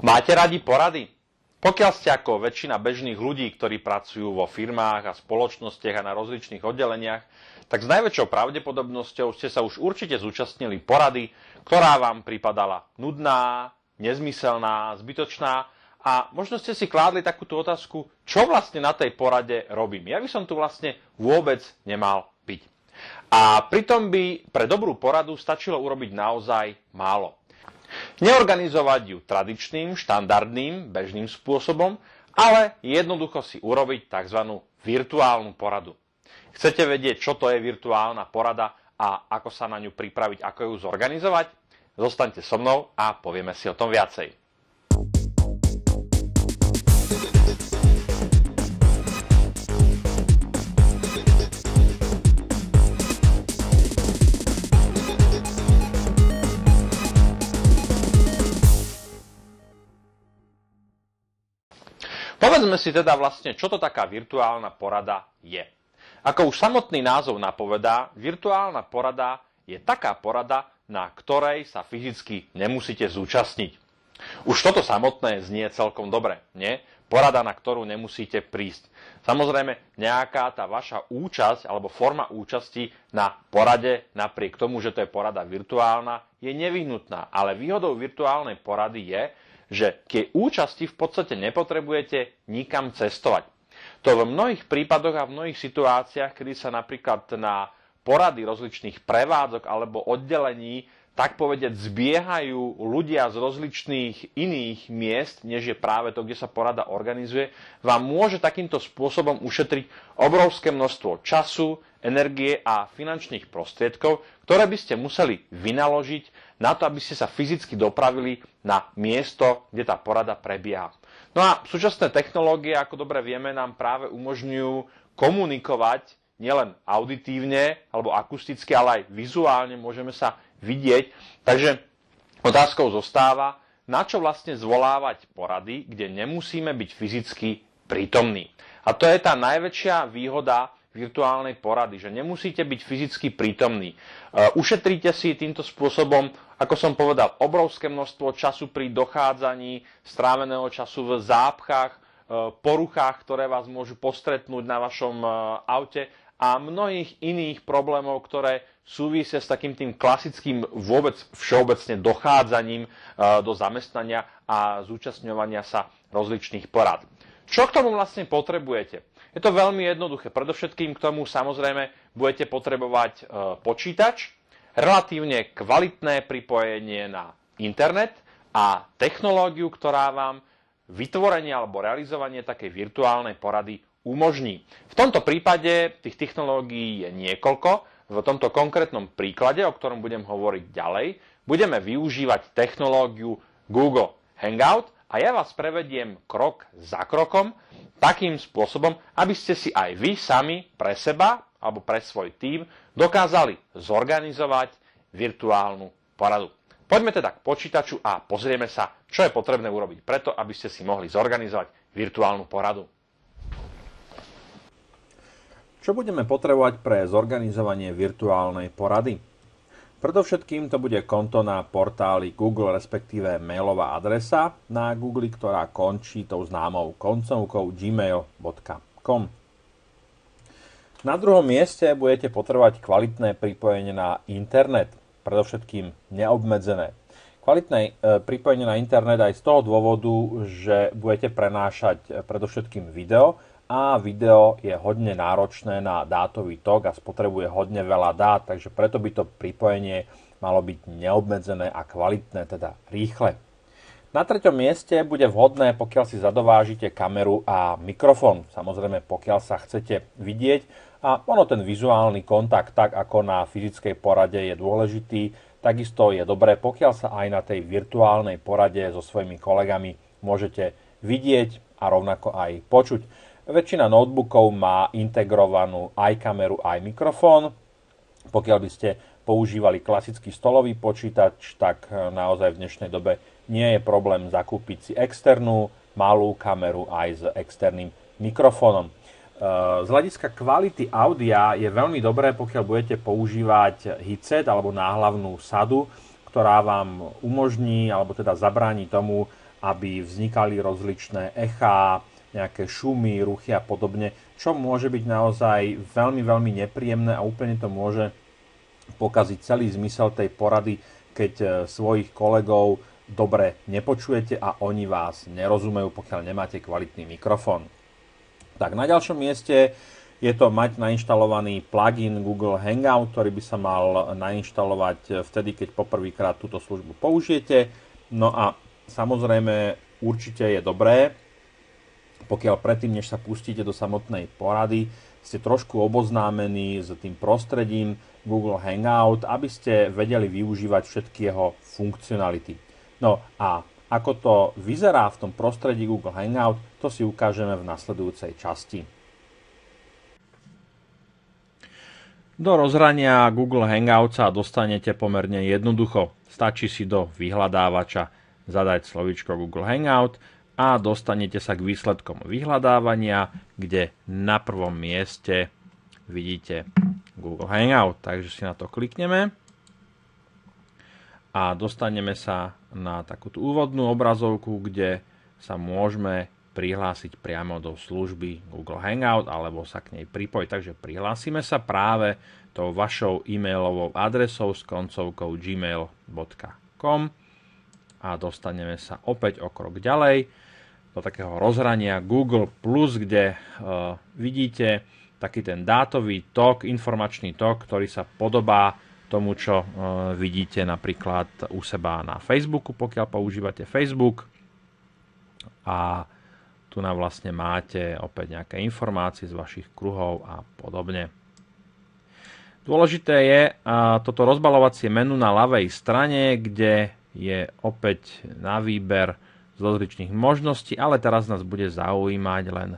Máte radi porady? Pokiaľ ste ako väčšina bežných ľudí, ktorí pracujú vo firmách a spoločnostiach a na rozličných oddeleniach, tak s najväčšou pravdepodobnosťou ste sa už určite zúčastnili porady, ktorá vám pripadala nudná, nezmyselná, zbytočná a možno ste si kládli takúto otázku, čo vlastne na tej porade robím. Ja by som tu vlastne vôbec nemal byť. A pritom by pre dobrú poradu stačilo urobiť naozaj málo. Neorganizovať ju tradičným, štandardným, bežným spôsobom, ale jednoducho si urobiť tzv. virtuálnu poradu. Chcete vedieť, čo to je virtuálna porada a ako sa na ňu pripraviť, ako ju zorganizovať? Zostaňte so mnou a povieme si o tom viacej. Povedzme si teda vlastne, čo to taká virtuálna porada je. Ako už samotný názov napovedá, virtuálna porada je taká porada, na ktorej sa fyzicky nemusíte zúčastniť. Už toto samotné znie celkom dobre, nie? Porada, na ktorú nemusíte prísť. Samozrejme, nejaká tá vaša účasť alebo forma účasti na porade, napriek tomu, že to je porada virtuálna, je nevyhnutná. Ale výhodou virtuálnej porady je, že k účasti v podstate nepotrebujete nikam cestovať. To v mnohých prípadoch a v mnohých situáciách, kedy sa napríklad na porady rozličných prevádzok alebo oddelení tak povedať zbiehajú ľudia z rozličných iných miest, než je práve to, kde sa porada organizuje, vám môže takýmto spôsobom ušetriť obrovské množstvo času, energie a finančných prostriedkov, ktoré by ste museli vynaložiť na to, aby ste sa fyzicky dopravili na miesto, kde tá porada prebieha. No a súčasné technológie, ako dobre vieme, nám práve umožňujú komunikovať nielen auditívne alebo akusticky, ale aj vizuálne môžeme sa vidieť. Takže otázkou zostáva, na čo vlastne zvolávať porady, kde nemusíme byť fyzicky prítomní. A to je tá najväčšia výhoda virtuálnej porady, že nemusíte byť fyzicky prítomní. E, ušetríte si týmto spôsobom, ako som povedal, obrovské množstvo času pri dochádzaní, stráveného času v zápchách, e, poruchách, ktoré vás môžu postretnúť na vašom e, aute a mnohých iných problémov, ktoré súvisia s takým tým klasickým vôbec všeobecne dochádzaním do zamestnania a zúčastňovania sa rozličných porad. Čo k tomu vlastne potrebujete? Je to veľmi jednoduché. Predovšetkým k tomu samozrejme budete potrebovať e, počítač, relatívne kvalitné pripojenie na internet a technológiu, ktorá vám vytvorenie alebo realizovanie takej virtuálnej porady umožní. V tomto prípade tých technológií je niekoľko. V tomto konkrétnom príklade, o ktorom budem hovoriť ďalej, budeme využívať technológiu Google Hangout a ja vás prevediem krok za krokom takým spôsobom, aby ste si aj vy sami pre seba alebo pre svoj tím dokázali zorganizovať virtuálnu poradu. Poďme teda k počítaču a pozrieme sa, čo je potrebné urobiť preto, aby ste si mohli zorganizovať virtuálnu poradu. Čo budeme potrebovať pre zorganizovanie virtuálnej porady? Predovšetkým to bude konto na portáli Google, respektíve mailová adresa na Google, ktorá končí tou známou koncovkou gmail.com. Na druhom mieste budete potrebovať kvalitné pripojenie na internet, predovšetkým neobmedzené. Kvalitné e, pripojenie na internet aj z toho dôvodu, že budete prenášať e, predovšetkým video, a video je hodne náročné na dátový tok a spotrebuje hodne veľa dát, takže preto by to pripojenie malo byť neobmedzené a kvalitné, teda rýchle. Na treťom mieste bude vhodné, pokiaľ si zadovážite kameru a mikrofón. Samozrejme, pokiaľ sa chcete vidieť a ono ten vizuálny kontakt, tak ako na fyzickej porade je dôležitý, takisto je dobré, pokiaľ sa aj na tej virtuálnej porade so svojimi kolegami môžete vidieť a rovnako aj počuť. Väčšina notebookov má integrovanú aj kameru, aj mikrofón. Pokiaľ by ste používali klasický stolový počítač, tak e, naozaj v dnešnej dobe nie je problém zakúpiť si externú malú kameru aj s externým mikrofónom. E, z hľadiska kvality audia je veľmi dobré, pokiaľ budete používať headset alebo náhlavnú sadu, ktorá vám umožní alebo teda zabráni tomu, aby vznikali rozličné echá, nejaké šumy, ruchy a podobne, čo môže byť naozaj veľmi, veľmi nepríjemné a úplne to môže pokaziť celý zmysel tej porady, keď e, svojich kolegov dobre nepočujete a oni vás nerozumejú, pokiaľ nemáte kvalitný mikrofón. Tak na ďalšom mieste je to mať nainštalovaný plugin Google Hangout, ktorý by sa mal nainštalovať vtedy, keď poprvýkrát túto službu použijete. No a samozrejme určite je dobré, pokiaľ predtým, než sa pustíte do samotnej porady, ste trošku oboznámení s tým prostredím Google Hangout, aby ste vedeli využívať všetky jeho funkcionality. No a ako to vyzerá v tom prostredí Google Hangout, to si ukážeme v nasledujúcej časti. Do rozhrania Google Hangout sa dostanete pomerne jednoducho. Stačí si do vyhľadávača zadať slovičko Google Hangout a dostanete sa k výsledkom vyhľadávania, kde na prvom mieste vidíte Google Hangout. Takže si na to klikneme a dostaneme sa na takúto úvodnú obrazovku, kde sa môžeme prihlásiť priamo do služby Google Hangout alebo sa k nej pripojiť. Takže prihlásime sa práve tou vašou e-mailovou adresou s koncovkou gmail.com a dostaneme sa opäť o krok ďalej do takého rozhrania Google+, kde uh, vidíte taký ten dátový tok, informačný tok, ktorý sa podobá tomu, čo uh, vidíte napríklad u seba na Facebooku, pokiaľ používate Facebook. A tu nám vlastne máte opäť nejaké informácie z vašich kruhov a podobne. Dôležité je toto rozbalovacie menu na ľavej strane, kde je opäť na výber z rozličných možností, ale teraz nás bude zaujímať len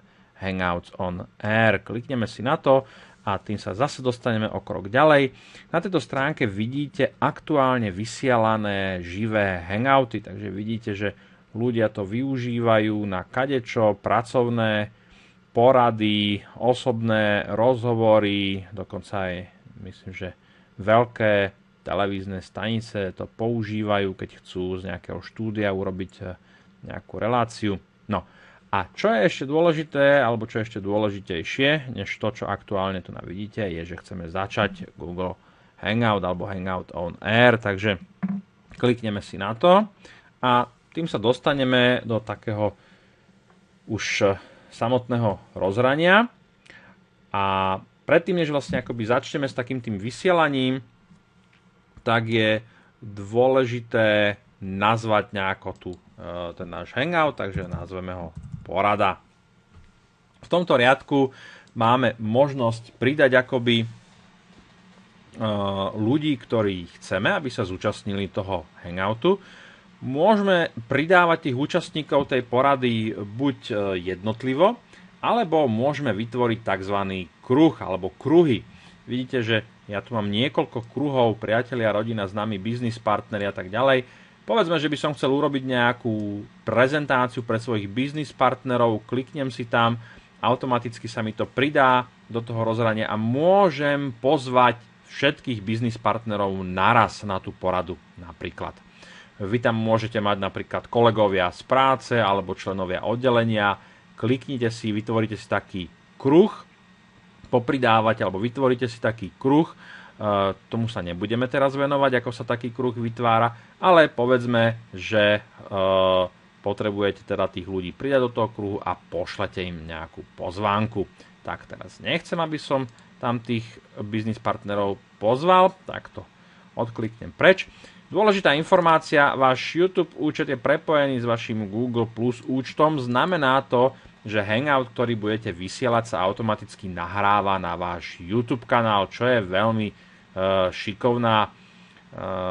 Hangouts on Air. Klikneme si na to a tým sa zase dostaneme o krok ďalej. Na tejto stránke vidíte aktuálne vysielané živé hangouty, takže vidíte, že ľudia to využívajú na kadečo, pracovné porady, osobné rozhovory, dokonca aj myslím, že veľké televízne stanice to používajú, keď chcú z nejakého štúdia urobiť nejakú reláciu. No a čo je ešte dôležité, alebo čo je ešte dôležitejšie, než to, čo aktuálne tu vidíte, je, že chceme začať Google Hangout alebo Hangout on Air, takže klikneme si na to a tým sa dostaneme do takého už samotného rozhrania a predtým, než vlastne akoby začneme s takým tým vysielaním, tak je dôležité nazvať nejako e, ten náš hangout, takže nazveme ho porada. V tomto riadku máme možnosť pridať akoby e, ľudí, ktorí chceme, aby sa zúčastnili toho hangoutu. Môžeme pridávať tých účastníkov tej porady buď e, jednotlivo, alebo môžeme vytvoriť tzv. kruh alebo kruhy. Vidíte, že ja tu mám niekoľko kruhov, priatelia, rodina, známi, biznis partneri a tak ďalej Povedzme, že by som chcel urobiť nejakú prezentáciu pre svojich biznis partnerov, kliknem si tam, automaticky sa mi to pridá do toho rozhrania a môžem pozvať všetkých biznis partnerov naraz na tú poradu napríklad. Vy tam môžete mať napríklad kolegovia z práce alebo členovia oddelenia, kliknite si, vytvoríte si taký kruh, popridávate alebo vytvoríte si taký kruh, tomu sa nebudeme teraz venovať, ako sa taký kruh vytvára, ale povedzme, že e, potrebujete teda tých ľudí pridať do toho kruhu a pošlete im nejakú pozvánku. Tak teraz nechcem, aby som tam tých biznis partnerov pozval, tak to odkliknem preč. Dôležitá informácia, váš YouTube účet je prepojený s vašim Google Plus účtom, znamená to, že Hangout, ktorý budete vysielať, sa automaticky nahráva na váš YouTube kanál, čo je veľmi šikovná eh,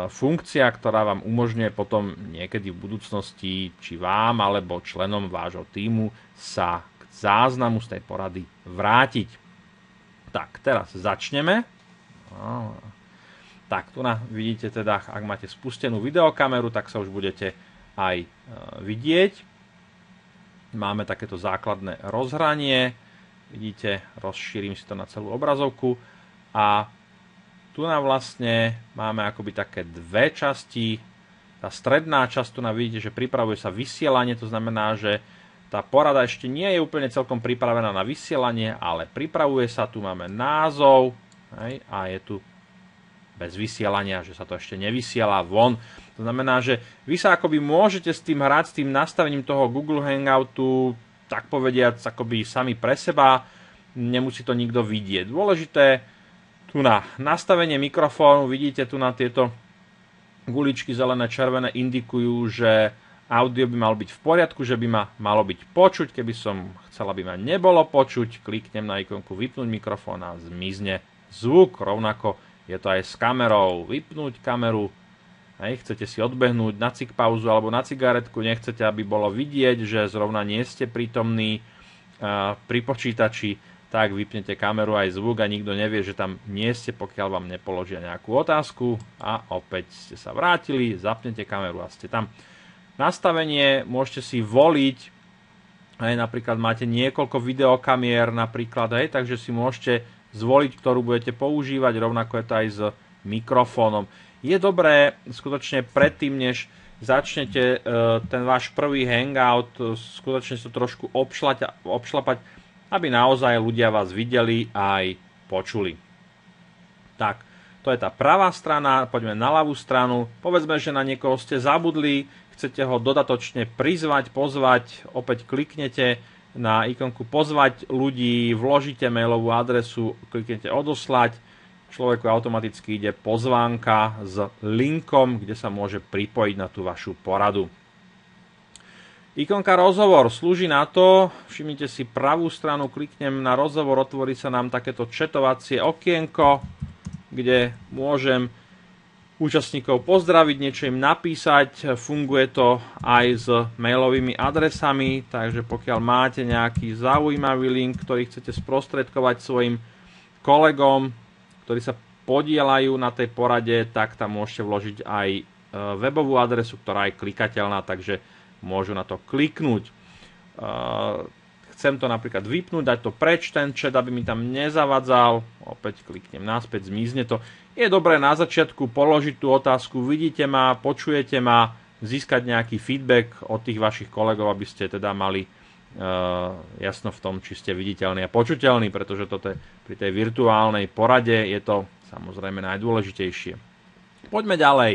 funkcia, ktorá vám umožňuje potom niekedy v budúcnosti, či vám alebo členom vášho týmu sa k záznamu z tej porady vrátiť. Tak, teraz začneme. Tak, tu na, vidíte teda, ak máte spustenú videokameru, tak sa už budete aj eh, vidieť. Máme takéto základné rozhranie. Vidíte, rozšírim si to na celú obrazovku. A tu nám vlastne máme akoby také dve časti. tá stredná časť, tu na vidíte, že pripravuje sa vysielanie, to znamená, že tá porada ešte nie je úplne celkom pripravená na vysielanie, ale pripravuje sa, tu máme názov hej, a je tu bez vysielania, že sa to ešte nevysiela von. To znamená, že vy sa akoby môžete s tým hrať, s tým nastavením toho Google Hangoutu, tak povediať, akoby sami pre seba, nemusí to nikto vidieť. Dôležité, tu na nastavenie mikrofónu, vidíte tu na tieto guličky zelené, červené indikujú, že audio by malo byť v poriadku, že by ma malo byť počuť. Keby som chcela, aby ma nebolo počuť, kliknem na ikonku vypnúť mikrofón a zmizne zvuk. Rovnako je to aj s kamerou. Vypnúť kameru, hej, chcete si odbehnúť na cik pauzu alebo na cigaretku, nechcete, aby bolo vidieť, že zrovna nie ste prítomní uh, pri počítači, tak vypnete kameru aj zvuk a nikto nevie, že tam nie ste, pokiaľ vám nepoložia nejakú otázku a opäť ste sa vrátili, zapnete kameru a ste tam. Nastavenie môžete si voliť, aj napríklad máte niekoľko videokamier napríklad, hej, takže si môžete zvoliť, ktorú budete používať, rovnako je to aj s mikrofónom. Je dobré skutočne predtým, než začnete e, ten váš prvý hangout, e, skutočne to trošku obšlať, obšlapať, aby naozaj ľudia vás videli aj počuli. Tak, to je tá pravá strana, poďme na ľavú stranu. Povedzme, že na niekoho ste zabudli, chcete ho dodatočne prizvať, pozvať, opäť kliknete na ikonku pozvať ľudí, vložíte mailovú adresu, kliknete odoslať, človeku automaticky ide pozvánka s linkom, kde sa môže pripojiť na tú vašu poradu. Ikonka rozhovor slúži na to, všimnite si pravú stranu, kliknem na rozhovor, otvorí sa nám takéto četovacie okienko, kde môžem účastníkov pozdraviť, niečo im napísať. Funguje to aj s mailovými adresami, takže pokiaľ máte nejaký zaujímavý link, ktorý chcete sprostredkovať svojim kolegom, ktorí sa podielajú na tej porade, tak tam môžete vložiť aj e, webovú adresu, ktorá je klikateľná, takže môžu na to kliknúť. E, chcem to napríklad vypnúť, dať to preč ten chat, aby mi tam nezavadzal. Opäť kliknem naspäť, zmizne to. Je dobré na začiatku položiť tú otázku, vidíte ma, počujete ma, získať nejaký feedback od tých vašich kolegov, aby ste teda mali uh, jasno v tom, či ste viditeľní a počuteľní, pretože toto je pri tej virtuálnej porade je to samozrejme najdôležitejšie. Poďme ďalej.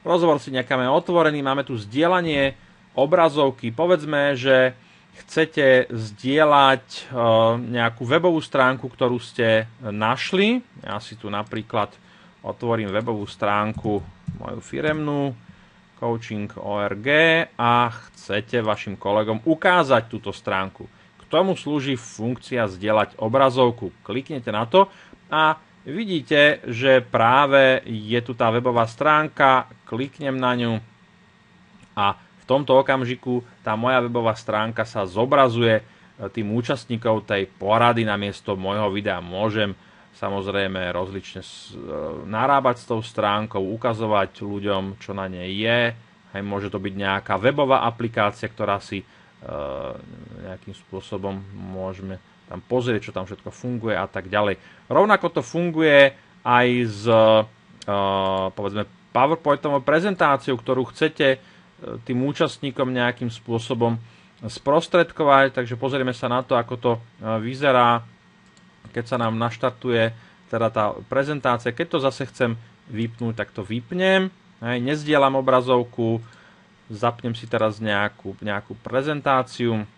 Rozhovor si necháme otvorený, máme tu zdieľanie obrazovky. Povedzme, že chcete zdieľať e, nejakú webovú stránku, ktorú ste našli. Ja si tu napríklad otvorím webovú stránku moju firemnú coaching.org a chcete vašim kolegom ukázať túto stránku. K tomu slúži funkcia zdieľať obrazovku. Kliknete na to a vidíte, že práve je tu tá webová stránka, kliknem na ňu a tomto okamžiku tá moja webová stránka sa zobrazuje e, tým účastníkov tej porady na miesto môjho videa. Môžem samozrejme rozlične e, narábať s tou stránkou, ukazovať ľuďom, čo na nej je. Hej, môže to byť nejaká webová aplikácia, ktorá si e, nejakým spôsobom môžeme tam pozrieť, čo tam všetko funguje a tak ďalej. Rovnako to funguje aj s povedzme PowerPointovou prezentáciou, ktorú chcete tým účastníkom nejakým spôsobom sprostredkovať. Takže pozrieme sa na to, ako to e, vyzerá, keď sa nám naštartuje teda tá prezentácia. Keď to zase chcem vypnúť, tak to vypnem. Hej, nezdielam obrazovku, zapnem si teraz nejakú, nejakú prezentáciu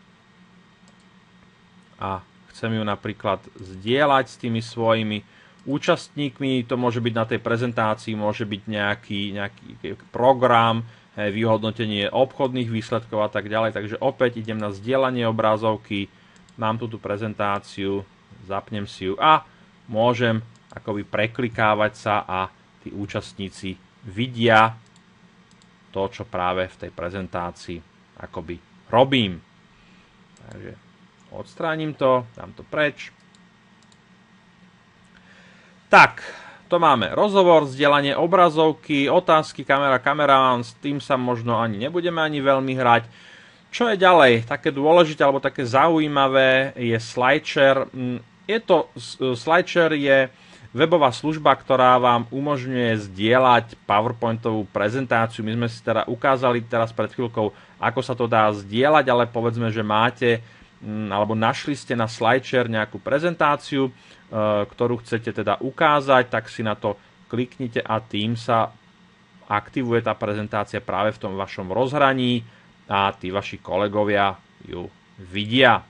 a chcem ju napríklad zdieľať s tými svojimi účastníkmi. To môže byť na tej prezentácii, môže byť nejaký, nejaký program, vyhodnotenie obchodných výsledkov a tak ďalej. Takže opäť idem na zdieľanie obrázovky, mám tu tú prezentáciu, zapnem si ju a môžem akoby preklikávať sa a tí účastníci vidia to, čo práve v tej prezentácii akoby robím. Takže odstránim to, dám to preč. Tak, to máme rozhovor, vzdelanie obrazovky, otázky, kamera, kamera, s tým sa možno ani nebudeme ani veľmi hrať. Čo je ďalej? Také dôležité alebo také zaujímavé je SlideShare. Mm, je to, SlideShare je webová služba, ktorá vám umožňuje zdieľať PowerPointovú prezentáciu. My sme si teda ukázali teraz pred chvíľkou, ako sa to dá zdieľať, ale povedzme, že máte alebo našli ste na SlideShare nejakú prezentáciu, e, ktorú chcete teda ukázať, tak si na to kliknite a tým sa aktivuje tá prezentácia práve v tom vašom rozhraní a tí vaši kolegovia ju vidia.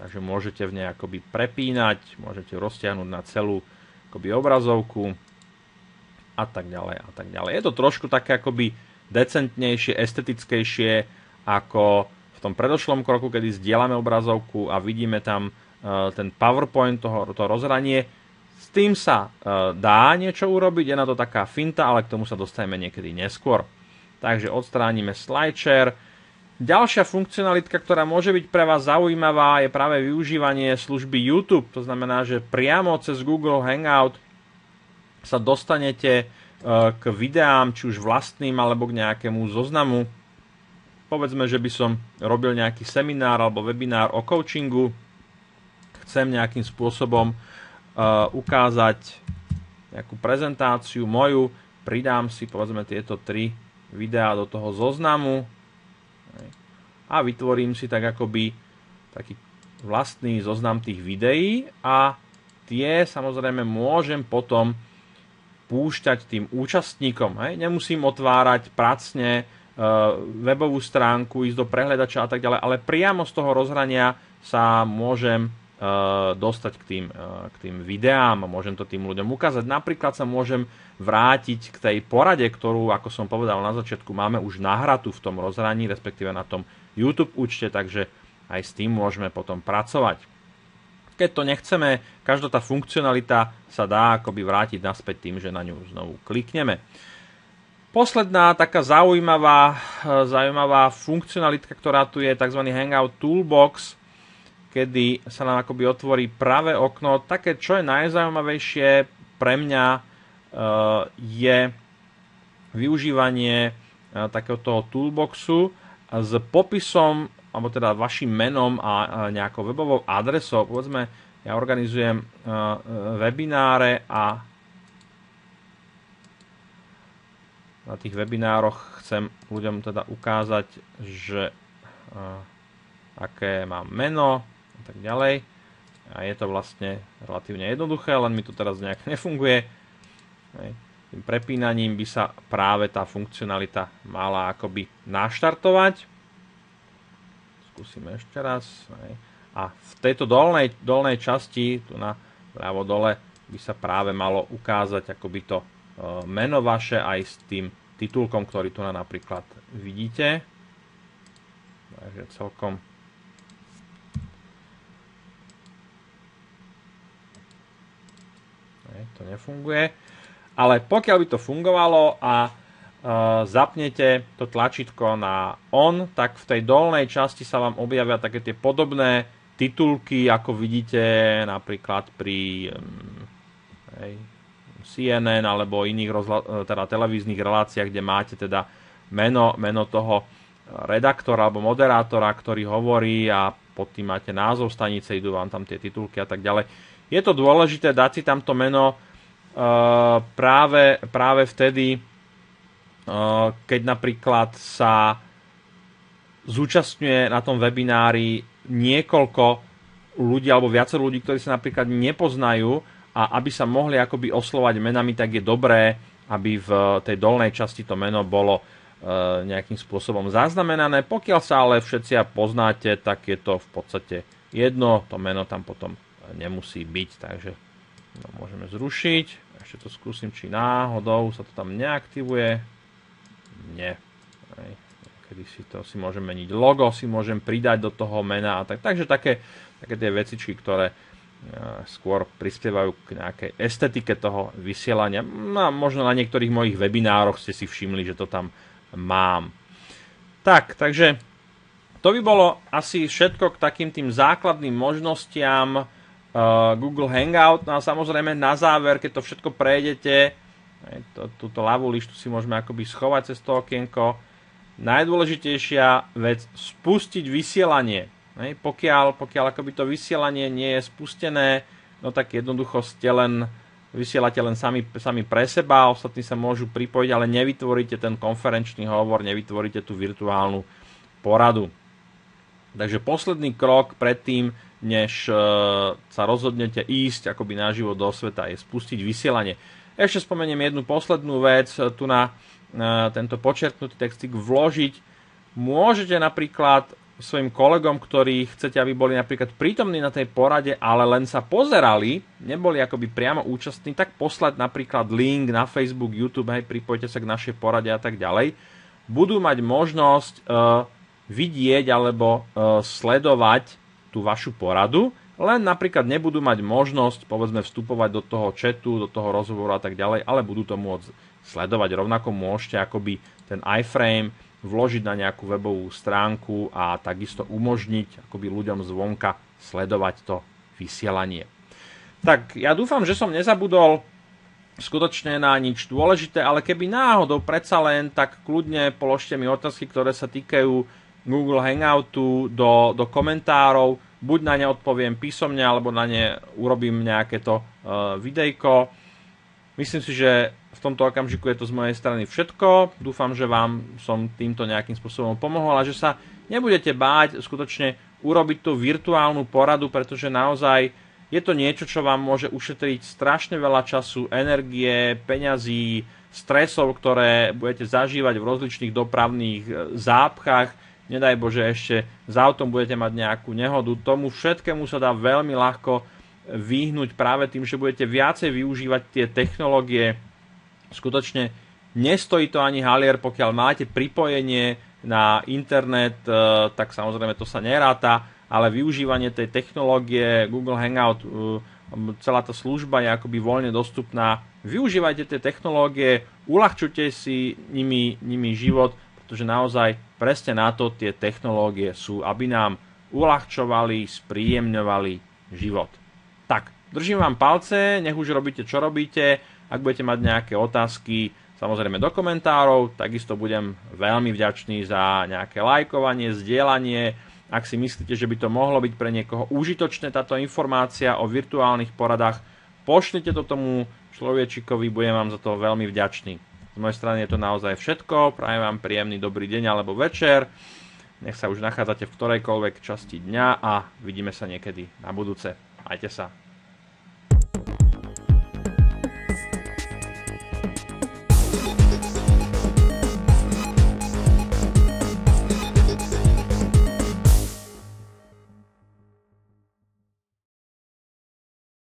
Takže môžete v nej akoby prepínať, môžete roztiahnuť na celú akoby obrazovku a tak ďalej a tak ďalej. Je to trošku také akoby decentnejšie, estetickejšie ako v tom predošlom kroku, kedy zdieľame obrazovku a vidíme tam uh, ten PowerPoint, toho, to rozhranie. S tým sa uh, dá niečo urobiť, je na to taká finta, ale k tomu sa dostaneme niekedy neskôr. Takže odstránime SlideShare. Ďalšia funkcionalitka, ktorá môže byť pre vás zaujímavá, je práve využívanie služby YouTube. To znamená, že priamo cez Google Hangout sa dostanete e, k videám, či už vlastným alebo k nejakému zoznamu. Povedzme, že by som robil nejaký seminár alebo webinár o coachingu. Chcem nejakým spôsobom uh, ukázať nejakú prezentáciu moju. Pridám si povedzme tieto tri videá do toho zoznamu a vytvorím si tak akoby taký vlastný zoznam tých videí a tie samozrejme môžem potom púšťať tým účastníkom. Hej? Nemusím otvárať pracne webovú stránku, ísť do prehľadača a tak ďalej, ale priamo z toho rozhrania sa môžem e, dostať k tým, e, k tým videám môžem to tým ľuďom ukázať. Napríklad sa môžem vrátiť k tej porade, ktorú, ako som povedal na začiatku, máme už nahratú v tom rozhraní, respektíve na tom YouTube účte, takže aj s tým môžeme potom pracovať. Keď to nechceme, každá tá funkcionalita sa dá akoby vrátiť naspäť tým, že na ňu znovu klikneme. Posledná taká zaujímavá, zaujímavá funkcionalitka, ktorá tu je, tzv. Hangout Toolbox, kedy sa nám akoby otvorí pravé okno. Také, čo je najzaujímavejšie pre mňa, e, je využívanie e, takého toho toolboxu, s popisom, alebo teda vašim menom a nejakou webovou adresou. Povedzme, ja organizujem webináre a na tých webinároch chcem ľuďom teda ukázať, že aké mám meno a tak ďalej. A je to vlastne relatívne jednoduché, len mi to teraz nejak nefunguje. Hej tým prepínaním by sa práve tá funkcionalita mala akoby naštartovať. Skúsime ešte raz. A v tejto dolnej, dolnej časti, tu na ľavo dole, by sa práve malo ukázať akoby to e, meno vaše aj s tým titulkom, ktorý tu na napríklad vidíte. Takže celkom to nefunguje ale pokiaľ by to fungovalo a uh, zapnete to tlačítko na on, tak v tej dolnej časti sa vám objavia také tie podobné titulky, ako vidíte napríklad pri um, hej, CNN alebo iných rozla- e, teda televíznych reláciách, kde máte teda meno, meno toho redaktora alebo moderátora, ktorý hovorí a pod tým máte názov stanice, idú vám tam tie titulky a tak ďalej. Je to dôležité dať si tamto meno, práve, práve vtedy, keď napríklad sa zúčastňuje na tom webinári niekoľko ľudí alebo viacero ľudí, ktorí sa napríklad nepoznajú a aby sa mohli akoby oslovať menami, tak je dobré, aby v tej dolnej časti to meno bolo nejakým spôsobom zaznamenané. Pokiaľ sa ale všetci poznáte, tak je to v podstate jedno, to meno tam potom nemusí byť, takže No, môžeme zrušiť. Ešte to skúsim, či náhodou sa to tam neaktivuje. Nie. Aj, kedy si to si môžem meniť logo, si môžem pridať do toho mena a tak. Takže také, také tie vecičky, ktoré skôr prispievajú k nejakej estetike toho vysielania. No, možno na niektorých mojich webinároch ste si všimli, že to tam mám. Tak, takže to by bolo asi všetko k takým tým základným možnostiam, uh, Google Hangout. No a samozrejme na záver, keď to všetko prejdete, to, túto ľavú lištu si môžeme akoby schovať cez to okienko. Najdôležitejšia vec, spustiť vysielanie. Hej, pokiaľ, pokiaľ akoby to vysielanie nie je spustené, no tak jednoducho ste len vysielate len sami, sami pre seba, ostatní sa môžu pripojiť, ale nevytvoríte ten konferenčný hovor, nevytvoríte tú virtuálnu poradu. Takže posledný krok predtým, než e, sa rozhodnete ísť akoby naživo do sveta, je spustiť vysielanie. Ešte spomeniem jednu poslednú vec, tu na tento počerknutý textík vložiť. Môžete napríklad svojim kolegom, ktorí chcete, aby boli napríklad prítomní na tej porade, ale len sa pozerali, neboli akoby priamo účastní, tak poslať napríklad link na Facebook, YouTube, hej, pripojte sa k našej porade a tak ďalej. Budú mať možnosť uh, vidieť alebo uh, sledovať tú vašu poradu, len napríklad nebudú mať možnosť, povedzme, vstupovať do toho chatu, do toho rozhovoru a tak ďalej, ale budú to môcť sledovať. Rovnako môžete akoby ten iframe vložiť na nejakú webovú stránku a takisto umožniť akoby ľuďom zvonka sledovať to vysielanie. Tak ja dúfam, že som nezabudol skutočne na nič dôležité, ale keby náhodou predsa len, tak kľudne položte mi otázky, ktoré sa týkajú Google Hangoutu do, do komentárov. Buď na ne odpoviem písomne, alebo na ne urobím nejaké to uh, videjko. Myslím si, že v tomto okamžiku je to z mojej strany všetko. Dúfam, že vám som týmto nejakým spôsobom pomohol a že sa nebudete báť skutočne urobiť tú virtuálnu poradu, pretože naozaj je to niečo, čo vám môže ušetriť strašne veľa času, energie, peňazí, stresov, ktoré budete zažívať v rozličných dopravných e, zápchách. Nedaj Bože, ešte s autom budete mať nejakú nehodu. Tomu všetkému sa dá veľmi ľahko vyhnúť práve tým, že budete viacej využívať tie technológie skutočne nestojí to ani halier, pokiaľ máte pripojenie na internet, e, tak samozrejme to sa neráta, ale využívanie tej technológie Google Hangout, e, celá tá služba je akoby voľne dostupná. Využívajte tie technológie, uľahčujte si nimi, nimi život, pretože naozaj presne na to tie technológie sú, aby nám uľahčovali, spríjemňovali život. Držím vám palce, nech už robíte, čo robíte, ak budete mať nejaké otázky, samozrejme do komentárov, takisto budem veľmi vďačný za nejaké lajkovanie, zdieľanie. Ak si myslíte, že by to mohlo byť pre niekoho užitočné táto informácia o virtuálnych poradách, pošlite to tomu človečikovi, budem vám za to veľmi vďačný. Z mojej strany je to naozaj všetko, prajem vám príjemný dobrý deň alebo večer, nech sa už nachádzate v ktorejkoľvek časti dňa a vidíme sa niekedy na budúce. Majte sa. you